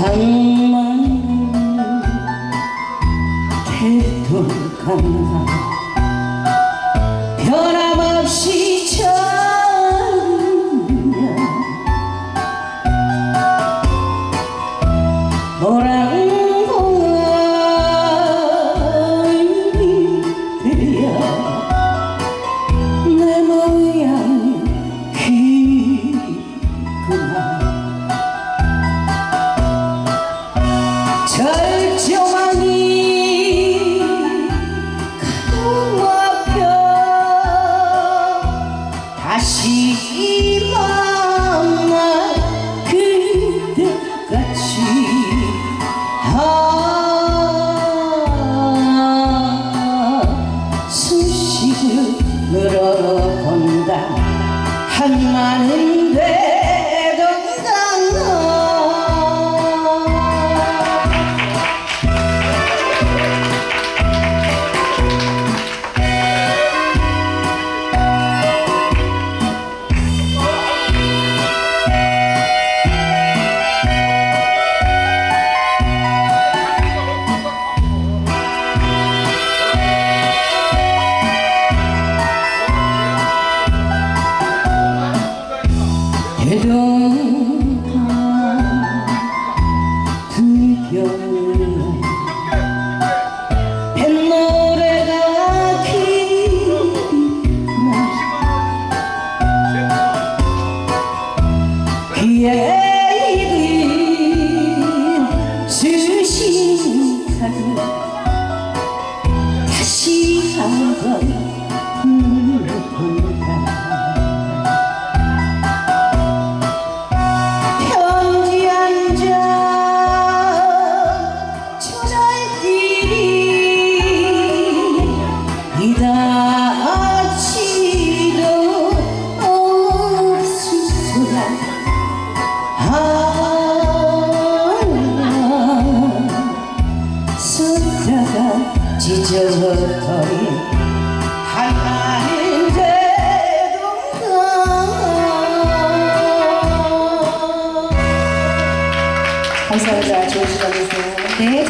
정말 대통령 변함없이 전년 노랑보이 들여 내 모양이 그구나. 다시 만나 그때같이. 아 수식을 물어본다. 한마는 기나 귀에 익은 수신사도 다시 한번 저분거리 하나는 대동강 감사합니다. 좋은 시간 되세요. 네.